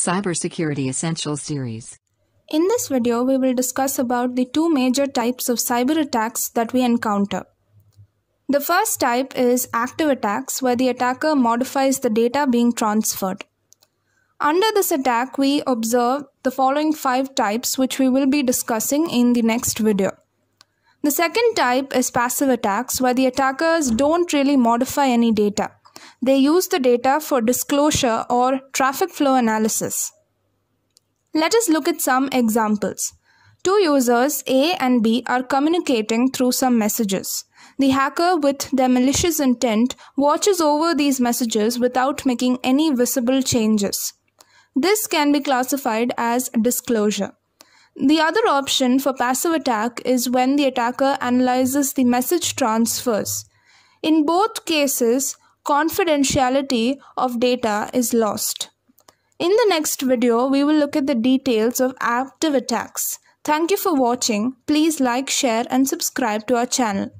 Cybersecurity Essentials series. In this video, we will discuss about the two major types of cyber attacks that we encounter. The first type is active attacks where the attacker modifies the data being transferred. Under this attack, we observe the following five types which we will be discussing in the next video. The second type is passive attacks where the attackers don't really modify any data. They use the data for disclosure or traffic flow analysis. Let us look at some examples. Two users A and B are communicating through some messages. The hacker, with their malicious intent, watches over these messages without making any visible changes. This can be classified as disclosure. The other option for passive attack is when the attacker analyzes the message transfers. In both cases, confidentiality of data is lost. In the next video, we will look at the details of active attacks. Thank you for watching. Please like, share and subscribe to our channel.